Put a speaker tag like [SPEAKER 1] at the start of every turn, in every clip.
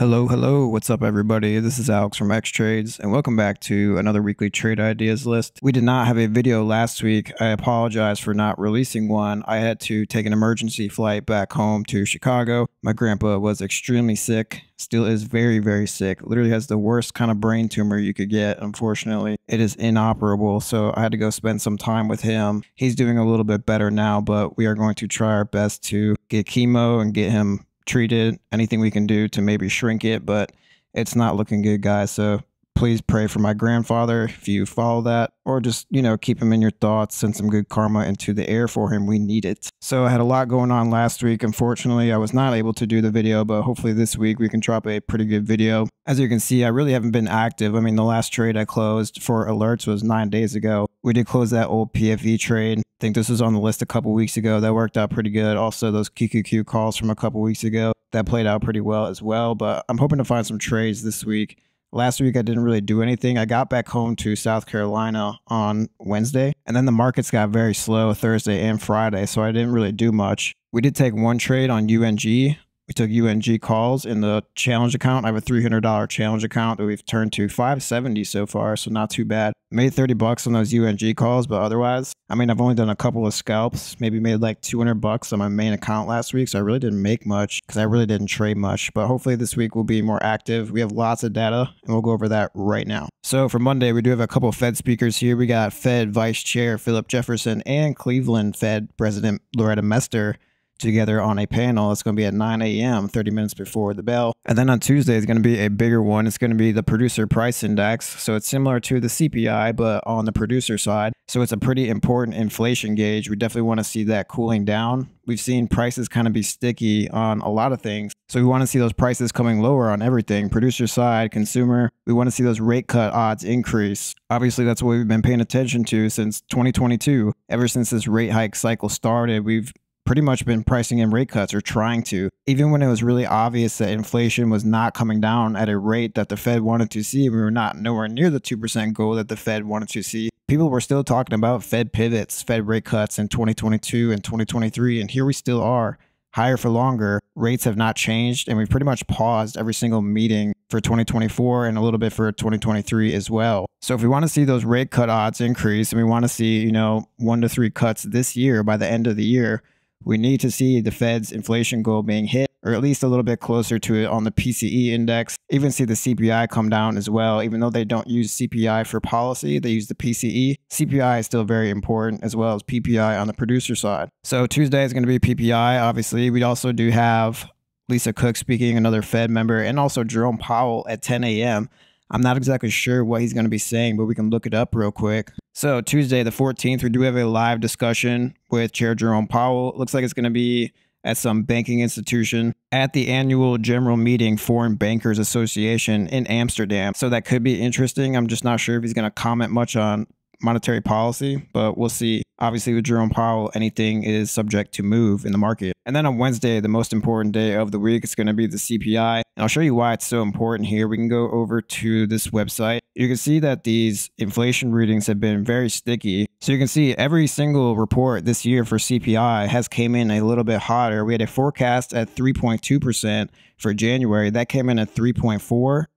[SPEAKER 1] Hello, hello. What's up, everybody? This is Alex from Xtrades, and welcome back to another weekly trade ideas list. We did not have a video last week. I apologize for not releasing one. I had to take an emergency flight back home to Chicago. My grandpa was extremely sick, still is very, very sick. Literally has the worst kind of brain tumor you could get, unfortunately. It is inoperable, so I had to go spend some time with him. He's doing a little bit better now, but we are going to try our best to get chemo and get him treat it, anything we can do to maybe shrink it, but it's not looking good, guys. So please pray for my grandfather if you follow that, or just, you know, keep him in your thoughts, send some good karma into the air for him. We need it. So I had a lot going on last week. Unfortunately, I was not able to do the video, but hopefully this week we can drop a pretty good video. As you can see, I really haven't been active. I mean, the last trade I closed for alerts was nine days ago. We did close that old PFE trade think this was on the list a couple weeks ago. That worked out pretty good. Also, those QQQ calls from a couple weeks ago that played out pretty well as well. But I'm hoping to find some trades this week. Last week, I didn't really do anything. I got back home to South Carolina on Wednesday, and then the markets got very slow Thursday and Friday, so I didn't really do much. We did take one trade on UNG. We took UNG calls in the challenge account. I have a $300 challenge account that we've turned to 570 so far, so not too bad. Made 30 bucks on those UNG calls, but otherwise, I mean, I've only done a couple of scalps, maybe made like 200 bucks on my main account last week, so I really didn't make much because I really didn't trade much. But hopefully this week we'll be more active. We have lots of data, and we'll go over that right now. So for Monday, we do have a couple Fed speakers here. We got Fed Vice Chair Philip Jefferson and Cleveland Fed President Loretta Mester together on a panel. It's going to be at 9 a.m., 30 minutes before the bell. And then on Tuesday, it's going to be a bigger one. It's going to be the producer price index. So it's similar to the CPI, but on the producer side. So it's a pretty important inflation gauge. We definitely want to see that cooling down. We've seen prices kind of be sticky on a lot of things. So we want to see those prices coming lower on everything producer side, consumer. We want to see those rate cut odds increase. Obviously, that's what we've been paying attention to since 2022. Ever since this rate hike cycle started, we've pretty much been pricing in rate cuts or trying to, even when it was really obvious that inflation was not coming down at a rate that the Fed wanted to see. We were not nowhere near the 2% goal that the Fed wanted to see. People were still talking about Fed pivots, Fed rate cuts in 2022 and 2023, and here we still are. Higher for longer. Rates have not changed, and we've pretty much paused every single meeting for 2024 and a little bit for 2023 as well. So if we want to see those rate cut odds increase and we want to see, you know, one to three cuts this year by the end of the year, we need to see the Fed's inflation goal being hit, or at least a little bit closer to it on the PCE index. Even see the CPI come down as well, even though they don't use CPI for policy, they use the PCE. CPI is still very important, as well as PPI on the producer side. So Tuesday is going to be PPI, obviously. We also do have Lisa Cook speaking, another Fed member, and also Jerome Powell at 10 a.m. I'm not exactly sure what he's going to be saying, but we can look it up real quick. So, Tuesday, the 14th, we do have a live discussion with Chair Jerome Powell. It looks like it's going to be at some banking institution at the annual general meeting Foreign Bankers Association in Amsterdam. So, that could be interesting. I'm just not sure if he's going to comment much on monetary policy, but we'll see. Obviously, with Jerome Powell, anything is subject to move in the market. And then on Wednesday, the most important day of the week, it's going to be the CPI. And I'll show you why it's so important here. We can go over to this website. You can see that these inflation readings have been very sticky. So you can see every single report this year for CPI has came in a little bit hotter. We had a forecast at 3.2% for January. That came in at 3.4.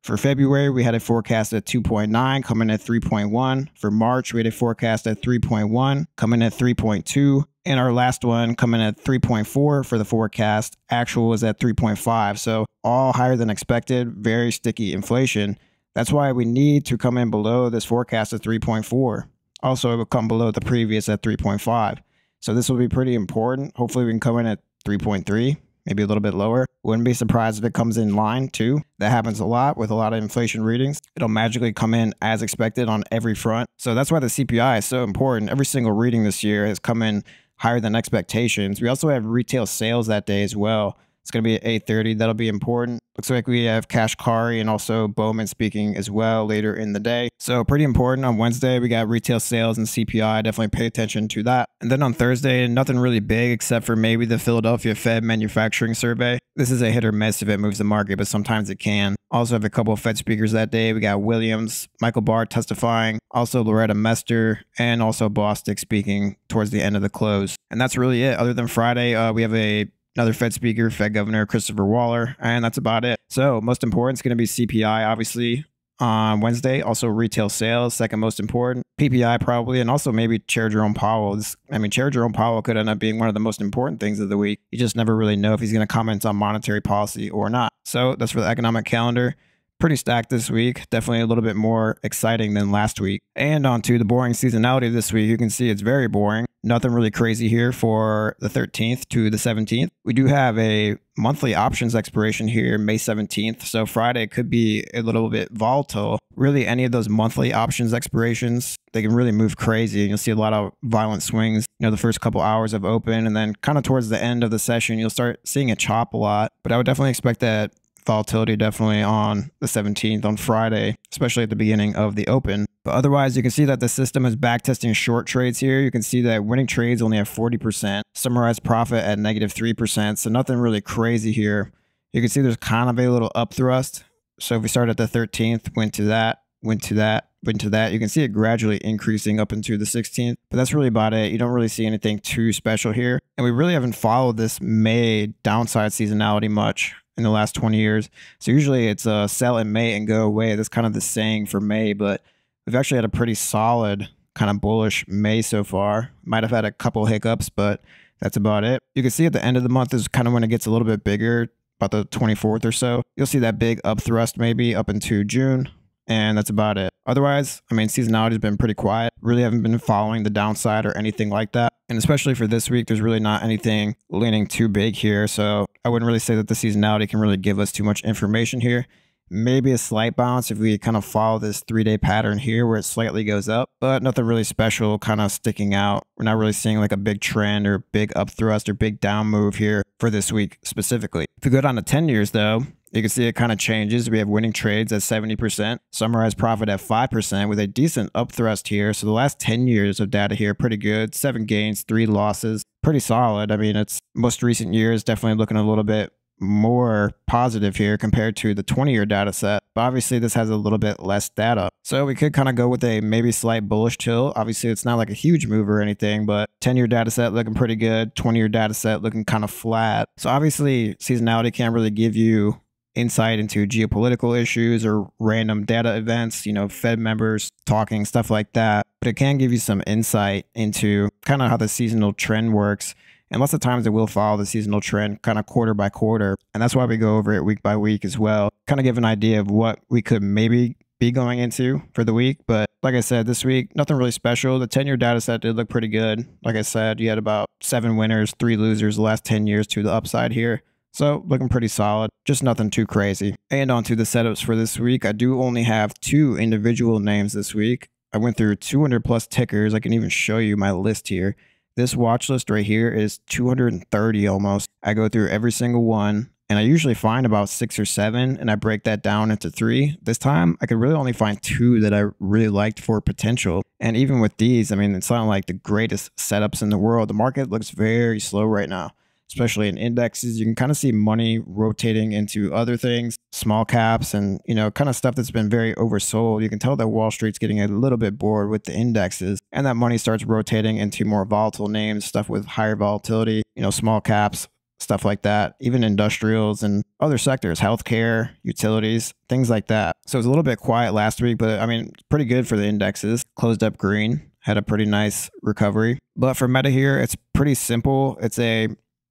[SPEAKER 1] For February, we had a forecast at 2.9, coming at 3.1. For March, we had a forecast at 3.1, coming at 3.2. And our last one coming at 3.4 for the forecast. Actual was at 3.5. So all higher than expected, very sticky inflation. That's why we need to come in below this forecast of 3.4. Also, it will come below the previous at 3.5. So this will be pretty important. Hopefully, we can come in at 3.3, maybe a little bit lower. Wouldn't be surprised if it comes in line too. That happens a lot with a lot of inflation readings. It'll magically come in as expected on every front. So that's why the CPI is so important. Every single reading this year has come in higher than expectations. We also have retail sales that day as well. It's going to be at 8.30. That'll be important. Looks like we have Kashkari and also Bowman speaking as well later in the day. So pretty important. On Wednesday, we got retail sales and CPI. Definitely pay attention to that. And then on Thursday, nothing really big except for maybe the Philadelphia Fed manufacturing survey. This is a hit or miss if it moves the market, but sometimes it can. Also have a couple of Fed speakers that day. We got Williams, Michael Barr testifying, also Loretta Mester, and also Bostic speaking towards the end of the close. And that's really it. Other than Friday, uh, we have a another Fed speaker, Fed Governor Christopher Waller, and that's about it. So, most important is going to be CPI, obviously, on Wednesday. Also, retail sales, second most important. PPI probably, and also maybe Chair Jerome Powell. This, I mean, Chair Jerome Powell could end up being one of the most important things of the week. You just never really know if he's going to comment on monetary policy or not. So that's for the economic calendar pretty stacked this week. Definitely a little bit more exciting than last week. And on to the boring seasonality this week. You can see it's very boring. Nothing really crazy here for the 13th to the 17th. We do have a monthly options expiration here, May 17th. So Friday could be a little bit volatile. Really, any of those monthly options expirations, they can really move crazy. And you'll see a lot of violent swings, you know, the first couple hours of open. And then kind of towards the end of the session, you'll start seeing it chop a lot. But I would definitely expect that volatility definitely on the 17th on Friday, especially at the beginning of the open. But otherwise, you can see that the system is backtesting short trades here. You can see that winning trades only have 40%, summarized profit at negative 3%. So nothing really crazy here. You can see there's kind of a little up thrust. So if we start at the 13th, went to that, went to that, went to that, you can see it gradually increasing up into the 16th. But that's really about it. You don't really see anything too special here. And we really haven't followed this May downside seasonality much in the last 20 years. So usually it's a sell in May and go away. That's kind of the saying for May, but we've actually had a pretty solid kind of bullish May so far. Might have had a couple hiccups, but that's about it. You can see at the end of the month is kind of when it gets a little bit bigger, about the 24th or so. You'll see that big up thrust maybe up into June, and that's about it. Otherwise, I mean, seasonality has been pretty quiet. Really haven't been following the downside or anything like that. And especially for this week, there's really not anything leaning too big here. So I wouldn't really say that the seasonality can really give us too much information here. Maybe a slight bounce if we kind of follow this three day pattern here where it slightly goes up, but nothing really special kind of sticking out. We're not really seeing like a big trend or big up thrust or big down move here for this week specifically. If we go down to 10 years though, you can see it kind of changes. We have winning trades at 70%, summarized profit at 5% with a decent up thrust here. So the last 10 years of data here, pretty good. Seven gains, three losses, pretty solid. I mean, it's most recent years definitely looking a little bit more positive here compared to the 20 year data set. But obviously, this has a little bit less data. So we could kind of go with a maybe slight bullish tilt. Obviously, it's not like a huge move or anything, but 10 year data set looking pretty good, 20 year data set looking kind of flat. So obviously, seasonality can't really give you insight into geopolitical issues or random data events, you know, Fed members talking, stuff like that. But it can give you some insight into kind of how the seasonal trend works. And lots of times it will follow the seasonal trend kind of quarter by quarter. And that's why we go over it week by week as well. Kind of give an idea of what we could maybe be going into for the week. But like I said, this week, nothing really special. The 10 year data set did look pretty good. Like I said, you had about seven winners, three losers the last 10 years to the upside here. So looking pretty solid, just nothing too crazy. And on to the setups for this week. I do only have two individual names this week. I went through 200 plus tickers. I can even show you my list here. This watch list right here is 230 almost. I go through every single one and I usually find about six or seven and I break that down into three. This time I could really only find two that I really liked for potential. And even with these, I mean, it's not like the greatest setups in the world. The market looks very slow right now especially in indexes. You can kind of see money rotating into other things, small caps, and you know, kind of stuff that's been very oversold. You can tell that Wall Street's getting a little bit bored with the indexes, and that money starts rotating into more volatile names, stuff with higher volatility, you know, small caps, stuff like that, even industrials and other sectors, healthcare, utilities, things like that. So it was a little bit quiet last week, but I mean, pretty good for the indexes. Closed up green, had a pretty nice recovery. But for Meta here, it's pretty simple. It's a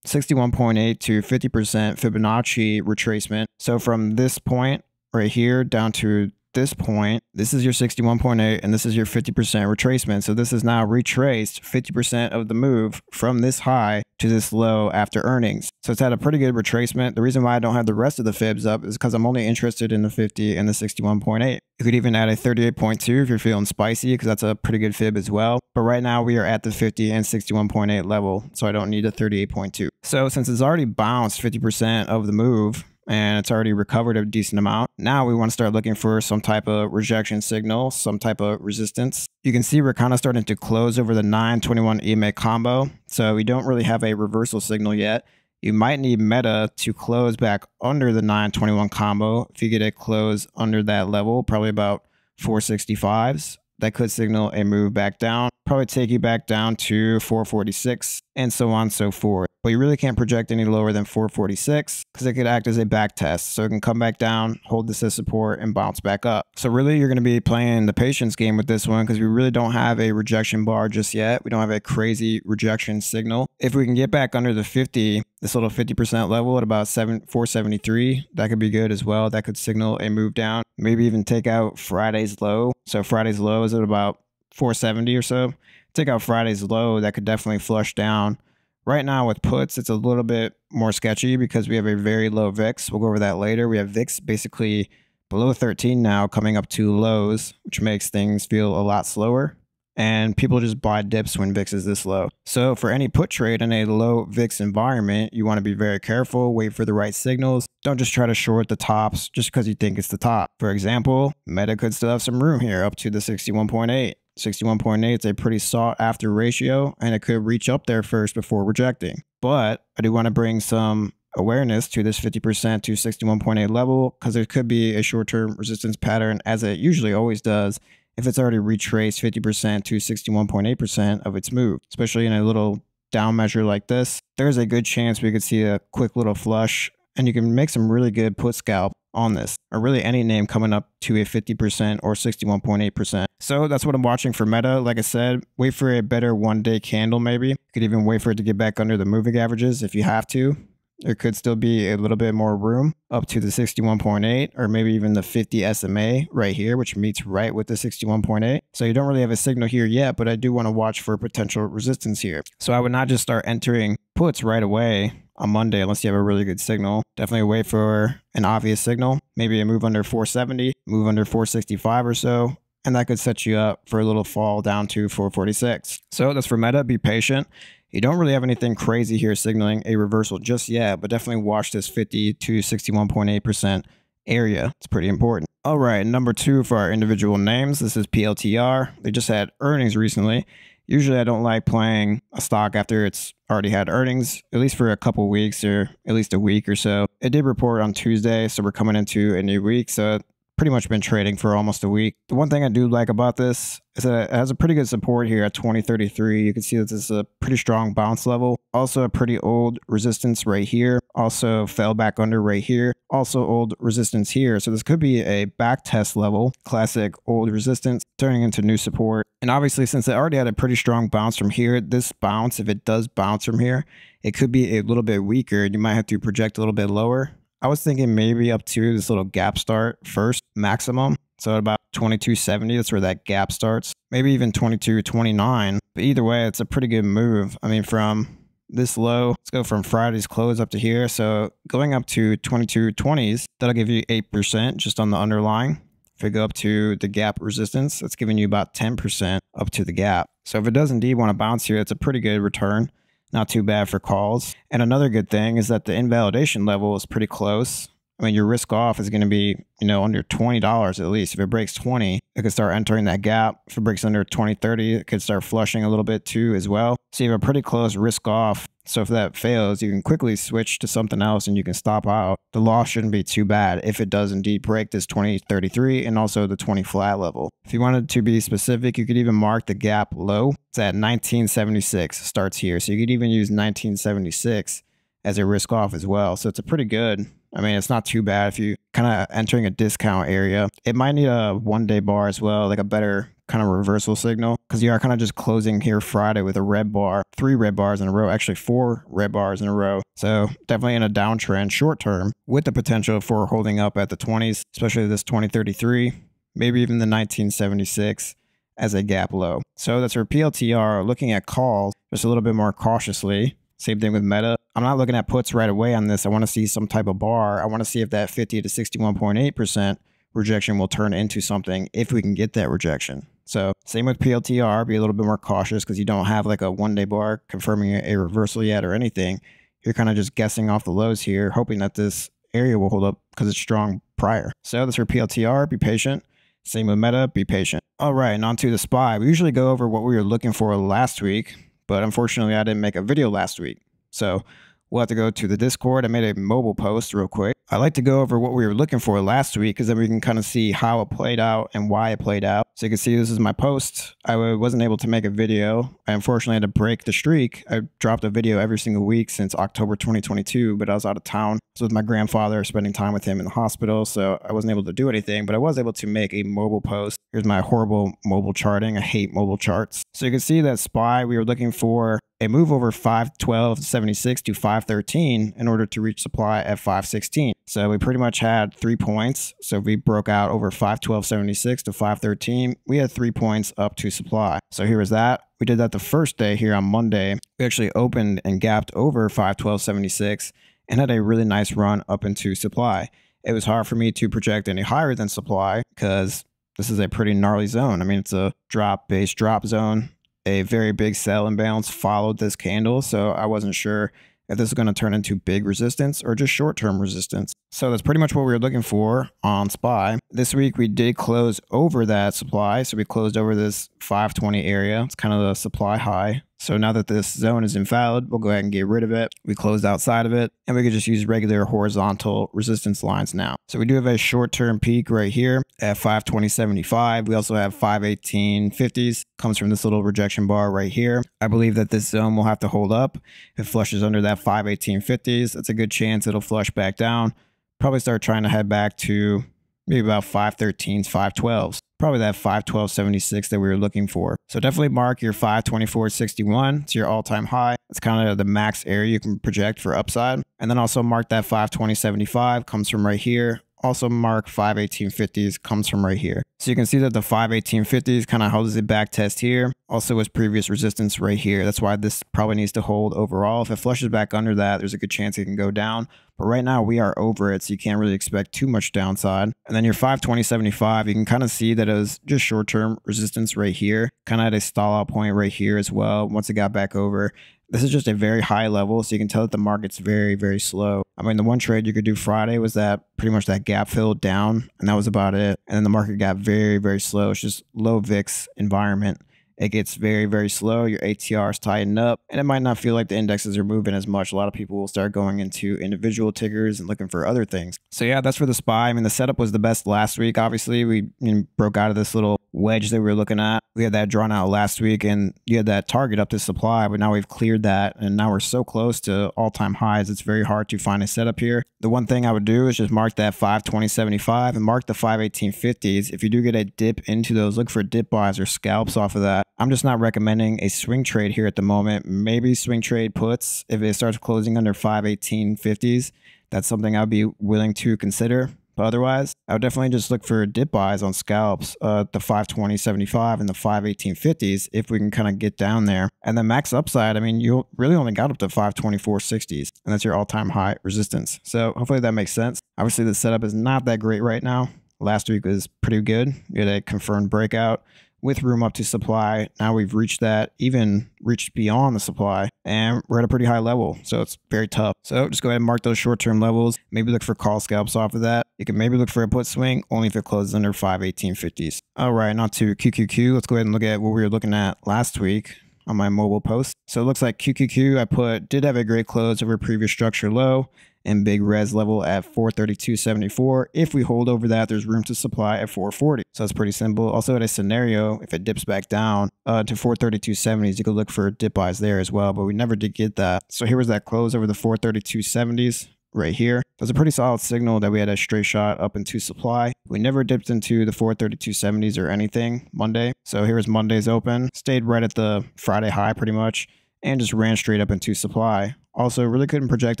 [SPEAKER 1] 61.8 to 50% Fibonacci retracement. So from this point right here down to this point, this is your 61.8 and this is your 50% retracement. So this is now retraced 50% of the move from this high to this low after earnings. So it's had a pretty good retracement. The reason why I don't have the rest of the fibs up is because I'm only interested in the 50 and the 61.8. You could even add a 38.2 if you're feeling spicy because that's a pretty good fib as well. But right now we are at the 50 and 61.8 level, so I don't need a 38.2. So since it's already bounced 50% of the move, and it's already recovered a decent amount. Now we want to start looking for some type of rejection signal, some type of resistance. You can see we're kind of starting to close over the 921 EMA combo. So we don't really have a reversal signal yet. You might need Meta to close back under the 921 combo. If you get a close under that level, probably about 465s, that could signal a move back down, probably take you back down to 446 and so on and so forth. But you really can't project any lower than 446 because it could act as a back test. So it can come back down, hold this as support, and bounce back up. So really, you're going to be playing the patience game with this one because we really don't have a rejection bar just yet. We don't have a crazy rejection signal. If we can get back under the 50, this little 50% level at about 7 473, that could be good as well. That could signal a move down. Maybe even take out Friday's low. So Friday's low is at about 470 or so. Take out Friday's low, that could definitely flush down Right now with puts, it's a little bit more sketchy because we have a very low VIX. We'll go over that later. We have VIX basically below 13 now coming up to lows, which makes things feel a lot slower. And people just buy dips when VIX is this low. So for any put trade in a low VIX environment, you want to be very careful, wait for the right signals. Don't just try to short the tops just because you think it's the top. For example, Meta could still have some room here up to the 61.8. 61.8 is a pretty sought after ratio, and it could reach up there first before rejecting. But I do want to bring some awareness to this 50% to 61.8 level because there could be a short term resistance pattern, as it usually always does, if it's already retraced 50% to 61.8% of its move, especially in a little down measure like this. There's a good chance we could see a quick little flush, and you can make some really good put scalp on this, or really any name coming up to a 50% or 61.8%. So that's what I'm watching for Meta. Like I said, wait for a better one day candle, maybe. You could even wait for it to get back under the moving averages if you have to. There could still be a little bit more room up to the 61.8 or maybe even the 50 SMA right here, which meets right with the 61.8. So you don't really have a signal here yet, but I do want to watch for potential resistance here. So I would not just start entering puts right away on Monday unless you have a really good signal. Definitely wait for an obvious signal, maybe a move under 470, move under 465 or so, and that could set you up for a little fall down to 446. So that's for Meta. Be patient. You don't really have anything crazy here signaling a reversal just yet, but definitely watch this 50 to 61.8% area. It's pretty important. All right, number two for our individual names. This is PLTR. They just had earnings recently. Usually, I don't like playing a stock after it's already had earnings, at least for a couple weeks or at least a week or so. It did report on Tuesday, so we're coming into a new week. So pretty much been trading for almost a week. The one thing I do like about this is that it has a pretty good support here at 2033. You can see that this is a pretty strong bounce level. Also a pretty old resistance right here. Also fell back under right here. Also old resistance here. So this could be a back test level, classic old resistance turning into new support. And obviously since it already had a pretty strong bounce from here, this bounce, if it does bounce from here, it could be a little bit weaker. You might have to project a little bit lower I was thinking maybe up to this little gap start first, maximum. So about 2270, that's where that gap starts. Maybe even 2229. But either way, it's a pretty good move. I mean, from this low, let's go from Friday's close up to here. So going up to 2220s, that'll give you 8% just on the underlying. If we go up to the gap resistance, that's giving you about 10% up to the gap. So if it does indeed want to bounce here, it's a pretty good return not too bad for calls. And another good thing is that the invalidation level is pretty close. I mean, your risk off is going to be, you know, under $20 at least. If it breaks 20, it could start entering that gap. If it breaks under 20, 30, it could start flushing a little bit too as well. So you have a pretty close risk off so if that fails, you can quickly switch to something else and you can stop out. The loss shouldn't be too bad if it does indeed break this 2033 and also the 20 flat level. If you wanted to be specific, you could even mark the gap low. It's at 1976, starts here. So you could even use 1976 as a risk off as well. So it's a pretty good. I mean, it's not too bad if you kind of entering a discount area. It might need a one day bar as well, like a better kind of reversal signal because you are kind of just closing here Friday with a red bar, three red bars in a row, actually four red bars in a row. So definitely in a downtrend short term with the potential for holding up at the 20s, especially this 2033, maybe even the 1976 as a gap low. So that's for PLTR. Looking at calls just a little bit more cautiously. Same thing with Meta. I'm not looking at puts right away on this. I want to see some type of bar. I want to see if that 50 to 61.8% rejection will turn into something if we can get that rejection. So same with PLTR, be a little bit more cautious because you don't have like a one day bar confirming a reversal yet or anything. You're kind of just guessing off the lows here, hoping that this area will hold up because it's strong prior. So that's for PLTR, be patient. Same with Meta, be patient. All right, and on to the SPY. We usually go over what we were looking for last week, but unfortunately I didn't make a video last week. So we'll have to go to the Discord. I made a mobile post real quick I like to go over what we were looking for last week because then we can kind of see how it played out and why it played out. So you can see this is my post. I wasn't able to make a video. I unfortunately had to break the streak. I dropped a video every single week since October 2022, but I was out of town. Was with my grandfather, spending time with him in the hospital, so I wasn't able to do anything, but I was able to make a mobile post. Here's my horrible mobile charting. I hate mobile charts. So you can see that SPY, we were looking for a move over 512.76 to 513 in order to reach supply at 516. So we pretty much had three points. So we broke out over 512.76 to 513. We had three points up to supply. So here was that. We did that the first day here on Monday. We actually opened and gapped over 512.76 and had a really nice run up into supply. It was hard for me to project any higher than supply because this is a pretty gnarly zone. I mean, it's a drop base drop zone a very big sell imbalance followed this candle. So I wasn't sure if this is going to turn into big resistance or just short-term resistance. So that's pretty much what we were looking for on SPY. This week we did close over that supply. So we closed over this 520 area. It's kind of the supply high. So now that this zone is invalid, we'll go ahead and get rid of it. We closed outside of it and we could just use regular horizontal resistance lines now. So we do have a short-term peak right here at 520.75. We also have 518.50s comes from this little rejection bar right here. I believe that this zone will have to hold up. If it flushes under that 518.50s, that's a good chance it'll flush back down. Probably start trying to head back to maybe about 513s, 512s probably that 512.76 that we were looking for. So definitely mark your 524.61. It's your all-time high. It's kind of the max area you can project for upside. And then also mark that 520.75 comes from right here also mark 51850s comes from right here. So you can see that the 51850s kind of holds a back test here. Also was previous resistance right here. That's why this probably needs to hold overall. If it flushes back under that, there's a good chance it can go down. But right now we are over it, so you can't really expect too much downside. And then your 520.75, you can kind of see that it was just short-term resistance right here. Kind of at a stall out point right here as well. Once it got back over, this is just a very high level, so you can tell that the market's very, very slow. I mean, the one trade you could do Friday was that pretty much that gap filled down, and that was about it. And then the market got very, very slow. It's just low VIX environment it gets very, very slow. Your ATR is tightened up, and it might not feel like the indexes are moving as much. A lot of people will start going into individual tickers and looking for other things. So yeah, that's for the SPY. I mean, the setup was the best last week. Obviously, we broke out of this little wedge that we were looking at. We had that drawn out last week, and you had that target up to supply, but now we've cleared that, and now we're so close to all-time highs. It's very hard to find a setup here. The one thing I would do is just mark that 520.75 and mark the 518.50s. If you do get a dip into those, look for dip buys or scalps off of that. I'm just not recommending a swing trade here at the moment. Maybe swing trade puts if it starts closing under 518.50s. That's something I'd be willing to consider. But otherwise, I would definitely just look for dip buys on scalps, uh, the 520.75 and the 518.50s if we can kind of get down there. And the max upside, I mean, you really only got up to 524.60s, and that's your all-time high resistance. So hopefully that makes sense. Obviously, the setup is not that great right now. Last week was pretty good. We had a confirmed breakout with room up to supply. Now we've reached that, even reached beyond the supply, and we're at a pretty high level. So it's very tough. So just go ahead and mark those short term levels. Maybe look for call scalps off of that. You can maybe look for a put swing only if it closes under 518.50s. All right, not to QQQ. Let's go ahead and look at what we were looking at last week on my mobile post. So it looks like QQQ I put did have a great close over previous structure low and big res level at 432.74. If we hold over that, there's room to supply at 440. So it's pretty simple. Also at a scenario, if it dips back down uh, to 432.70s, you could look for dip buys there as well, but we never did get that. So here was that close over the 432.70s right here. That's a pretty solid signal that we had a straight shot up into supply. We never dipped into the 432.70s or anything Monday. So here's Monday's open. Stayed right at the Friday high pretty much and just ran straight up into supply. Also, really couldn't project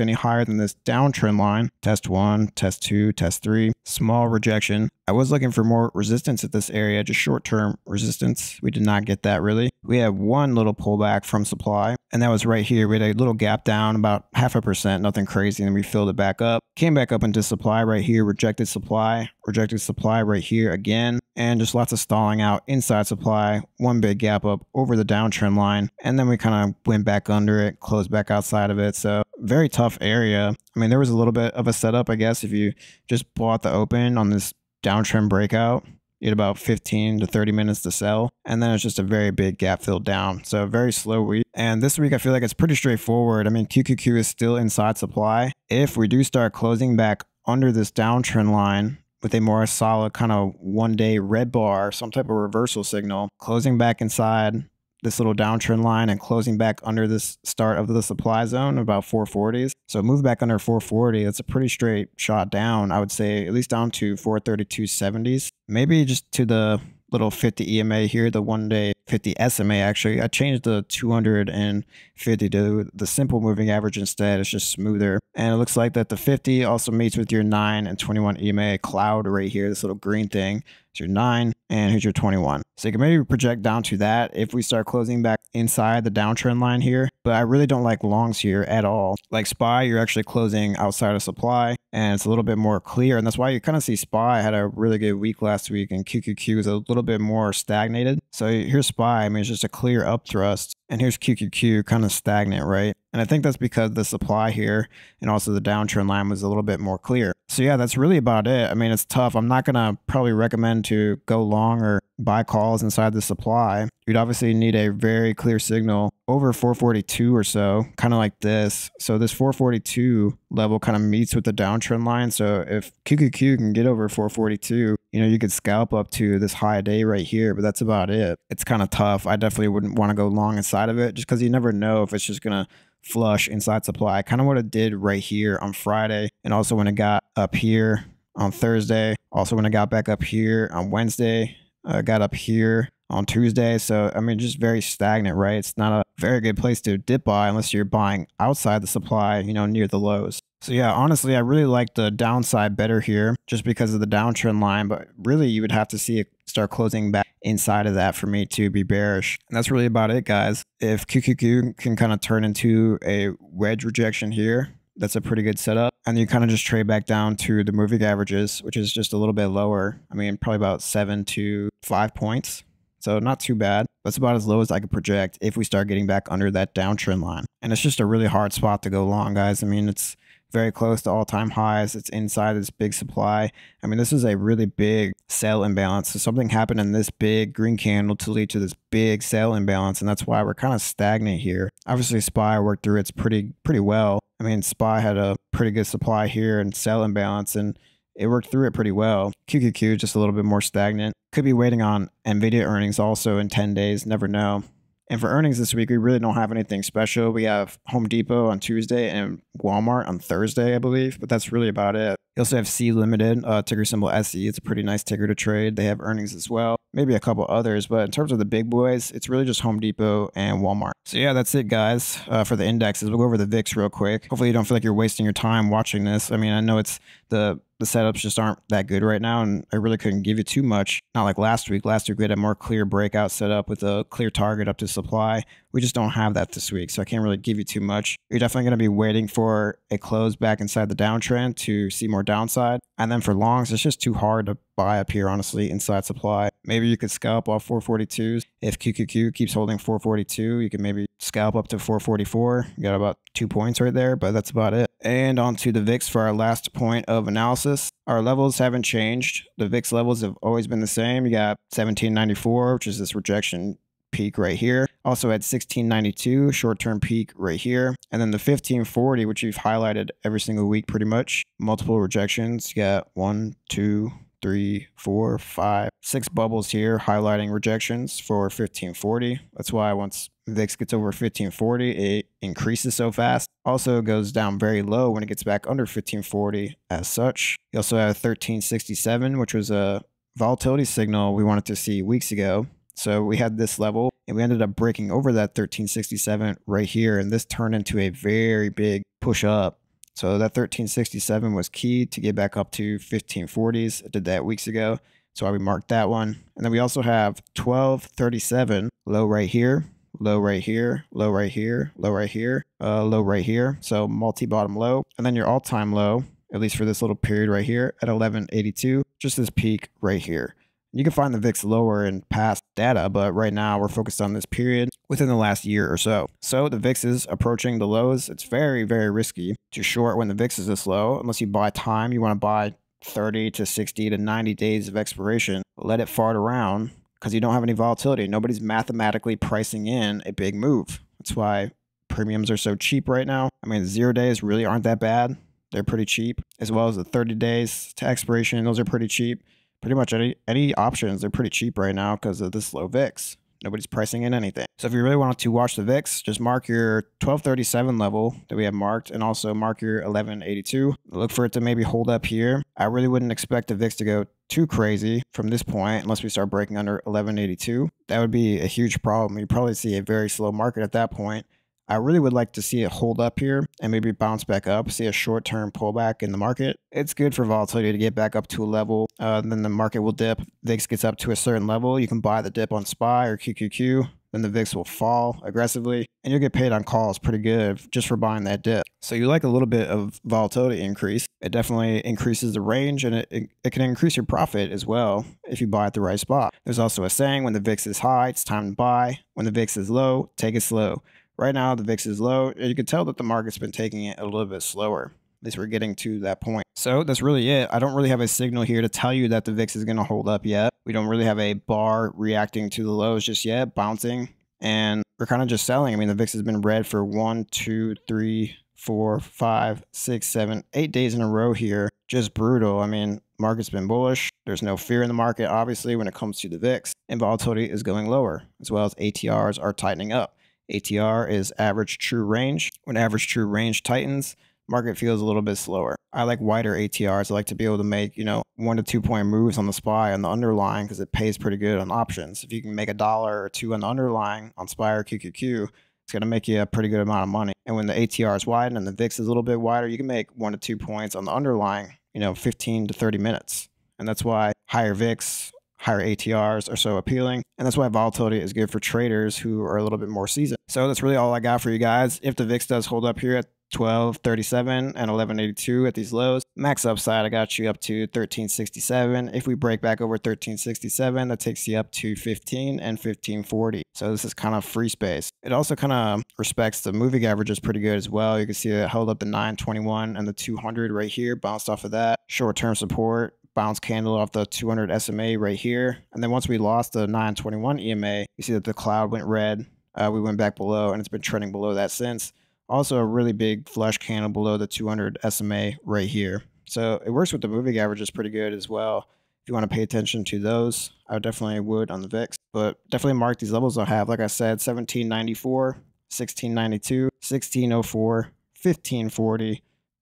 [SPEAKER 1] any higher than this downtrend line. Test 1, test 2, test 3, small rejection. I was looking for more resistance at this area, just short-term resistance. We did not get that really. We had one little pullback from supply, and that was right here. We had a little gap down, about half a percent, nothing crazy, and we filled it back up. Came back up into supply right here, rejected supply, rejected supply right here again, and just lots of stalling out inside supply, one big gap up over the downtrend line, and then we kind of went back under it, closed back outside of it. So very tough area. I mean, there was a little bit of a setup, I guess, if you just bought the open on this downtrend breakout. You had about 15 to 30 minutes to sell, and then it's just a very big gap filled down. So very slow week. And this week, I feel like it's pretty straightforward. I mean, QQQ is still inside supply. If we do start closing back under this downtrend line with a more solid kind of one day red bar, some type of reversal signal, closing back inside this little downtrend line and closing back under this start of the supply zone about 440s. So move back under 440. It's a pretty straight shot down. I would say at least down to 432.70s. Maybe just to the little 50 EMA here, the one day 50 SMA actually. I changed the 250 to the simple moving average instead. It's just smoother. And it looks like that the 50 also meets with your 9 and 21 EMA cloud right here, this little green thing. It's your 9 and here's your 21. So you can maybe project down to that if we start closing back inside the downtrend line here. But I really don't like longs here at all. Like SPY, you're actually closing outside of supply and it's a little bit more clear. And that's why you kind of see SPY had a really good week last week and QQQ is a little bit more stagnated. So here's SPY, I mean, it's just a clear up thrust. And here's QQQ kind of stagnant, right? And I think that's because the supply here and also the downtrend line was a little bit more clear. So yeah, that's really about it. I mean, it's tough. I'm not going to probably recommend to go long or buy calls inside the supply. You'd obviously need a very clear signal over 442 or so, kind of like this. So this 442 level kind of meets with the downtrend line. So if QQQ can get over 442, you know, you could scalp up to this high day right here, but that's about it. It's kind of tough. I definitely wouldn't want to go long inside of it just because you never know if it's just going to flush inside supply. Kind of what it did right here on Friday. And also when it got up here on Thursday. Also when it got back up here on Wednesday. Uh, got up here on Tuesday. So, I mean, just very stagnant, right? It's not a very good place to dip buy unless you're buying outside the supply, you know, near the lows. So yeah, honestly, I really like the downside better here just because of the downtrend line, but really you would have to see it start closing back inside of that for me to be bearish. And that's really about it, guys. If QQQ can kind of turn into a wedge rejection here, that's a pretty good setup. And you kind of just trade back down to the moving averages, which is just a little bit lower. I mean, probably about seven to five points. So not too bad. That's about as low as I could project if we start getting back under that downtrend line. And it's just a really hard spot to go long, guys. I mean, it's very close to all-time highs. It's inside this big supply. I mean, this is a really big sell imbalance. So something happened in this big green candle to lead to this big sell imbalance, and that's why we're kind of stagnant here. Obviously, SPY worked through its pretty pretty well. I mean, SPY had a pretty good supply here and sell imbalance, and it worked through it pretty well. QQQ just a little bit more stagnant. Could be waiting on NVIDIA earnings also in 10 days, never know. And for earnings this week, we really don't have anything special. We have Home Depot on Tuesday and Walmart on Thursday, I believe, but that's really about it. You also have Sea Limited, uh, ticker symbol SE. It's a pretty nice ticker to trade. They have earnings as well. Maybe a couple others, but in terms of the big boys, it's really just Home Depot and Walmart. So yeah, that's it, guys, uh, for the indexes. We'll go over the VIX real quick. Hopefully, you don't feel like you're wasting your time watching this. I mean, I know it's the the setups just aren't that good right now, and I really couldn't give you too much. Not like last week. Last week we had a more clear breakout setup with a clear target up to supply. We just don't have that this week, so I can't really give you too much. You're definitely going to be waiting for a close back inside the downtrend to see more downside. And then for longs, it's just too hard to buy up here, honestly, inside supply. Maybe you could scalp off 442s. If QQQ keeps holding 442, you can maybe scalp up to 444. You got about two points right there, but that's about it. And on to the VIX for our last point of analysis. Our levels haven't changed. The VIX levels have always been the same. You got 1794, which is this rejection peak right here. Also at 1692, short-term peak right here. And then the 1540, which we've highlighted every single week pretty much. Multiple rejections. You got one, two, three, four, five, six bubbles here highlighting rejections for 1540. That's why I once VIX gets over 1540, it increases so fast. Also goes down very low when it gets back under 1540 as such. You also have 1367, which was a volatility signal we wanted to see weeks ago. So we had this level and we ended up breaking over that 1367 right here. And this turned into a very big push up so that 1367 was key to get back up to 1540s. I did that weeks ago. So I we marked that one. And then we also have 1237 low right here, low right here, low right here, low right here, uh, low right here. So multi-bottom low. And then your all-time low, at least for this little period right here at 1182, just this peak right here. You can find the VIX lower in past data, but right now we're focused on this period within the last year or so. So the VIX is approaching the lows. It's very, very risky to short when the VIX is this low. Unless you buy time, you want to buy 30 to 60 to 90 days of expiration. Let it fart around because you don't have any volatility. Nobody's mathematically pricing in a big move. That's why premiums are so cheap right now. I mean, zero days really aren't that bad. they're pretty cheap, as well as the 30 days to expiration, those are pretty cheap. Pretty much any any options, they're pretty cheap right now because of this low VIX. Nobody's pricing in anything. So if you really want to watch the VIX, just mark your 1237 level that we have marked and also mark your 1182. Look for it to maybe hold up here. I really wouldn't expect the VIX to go too crazy from this point unless we start breaking under 1182. That would be a huge problem. You probably see a very slow market at that point. I really would like to see it hold up here and maybe bounce back up, see a short term pullback in the market. It's good for volatility to get back up to a level. Uh, then the market will dip. VIX gets up to a certain level. You can buy the dip on SPY or QQQ. Then the VIX will fall aggressively and you'll get paid on calls pretty good just for buying that dip. So you like a little bit of volatility increase. It definitely increases the range and it, it, it, can increase your profit as well if you buy at the right spot. There's also a saying when the VIX is high, it's time to buy. When the VIX is low, take it slow. Right now, the VIX is low. And You can tell that the market's been taking it a little bit slower. At least we're getting to that point. So that's really it. I don't really have a signal here to tell you that the VIX is going to hold up yet. We don't really have a bar reacting to the lows just yet, bouncing. And we're kind of just selling. I mean, the VIX has been red for one, two, three, four, five, six, seven, eight days in a row here. Just brutal. I mean, market's been bullish. There's no fear in the market, obviously, when it comes to the VIX. And volatility is going lower, as well as ATRs are tightening up. ATR is average true range. When average true range tightens, market feels a little bit slower. I like wider ATRs. I like to be able to make, you know, one to two point moves on the SPY on the underlying because it pays pretty good on options. If you can make a dollar or two on the underlying on SPY or QQQ, it's going to make you a pretty good amount of money. And when the ATR is wide and the VIX is a little bit wider, you can make one to two points on the underlying, you know, 15 to 30 minutes. And that's why higher VIX, higher ATRs are so appealing. And that's why volatility is good for traders who are a little bit more seasoned. So that's really all I got for you guys. If the VIX does hold up here at 1237 and 1182 at these lows. Max upside, I got you up to 1367. If we break back over 1367, that takes you up to 15 and 1540. So this is kind of free space. It also kind of respects the moving averages pretty good as well. You can see it held up the 921 and the 200 right here, bounced off of that. Short-term support, bounce candle off the 200 SMA right here. And then once we lost the 921 EMA, you see that the cloud went red. Uh, we went back below and it's been trending below that since. Also a really big flush candle below the 200 SMA right here. So it works with the moving averages pretty good as well. If you want to pay attention to those, I definitely would on the VIX. But definitely mark these levels I'll have. Like I said, 1794, 1692, 1604, 1540,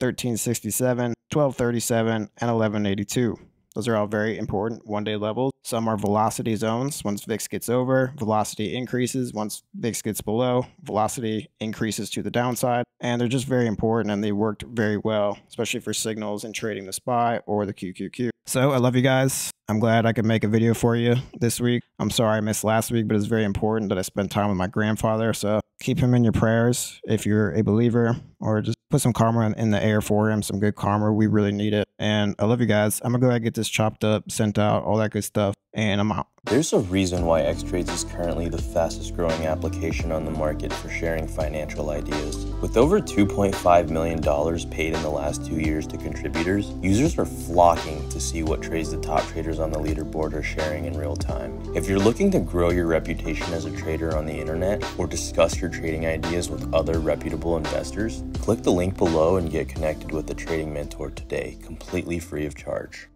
[SPEAKER 1] 1367, 1237, and 1182. Those are all very important one day levels. Some are velocity zones. Once VIX gets over, velocity increases. Once VIX gets below, velocity increases to the downside. And they're just very important and they worked very well, especially for signals and trading the SPY or the QQQ. So I love you guys. I'm glad I could make a video for you this week. I'm sorry I missed last week, but it's very important that I spend time with my grandfather. So keep him in your prayers if you're a believer or just put some karma in the air for him, some good karma. We really need it. And I love you guys. I'm going to go ahead and get this chopped up, sent out, all that good stuff. And I'm out.
[SPEAKER 2] There's a reason why Xtrades is currently the fastest growing application on the market for sharing financial ideas. With over $2.5 million paid in the last two years to contributors, users are flocking to see what trades the top traders on the leaderboard are sharing in real time. If you're looking to grow your reputation as a trader on the internet or discuss your trading ideas with other reputable investors, click the link below and get connected with a trading mentor today, completely free of charge.